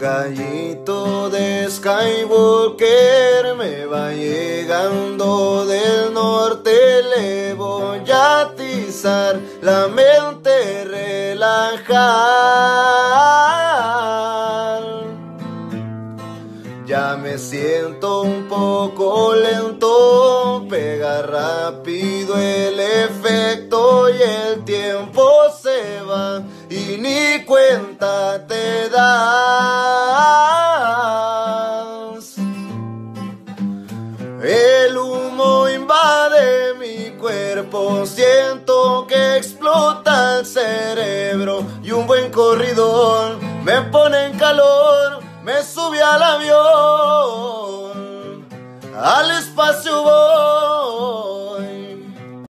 gallito de Skywalker me va llegando del norte, le voy a atizar la mente relajar. Ya me siento un poco lento, pega rápido el efecto y el tiempo se va y ni cuenta te El humo invade mi cuerpo, siento que explota el cerebro y un buen corridor me pone en calor, me sube al avión, al espacio voy.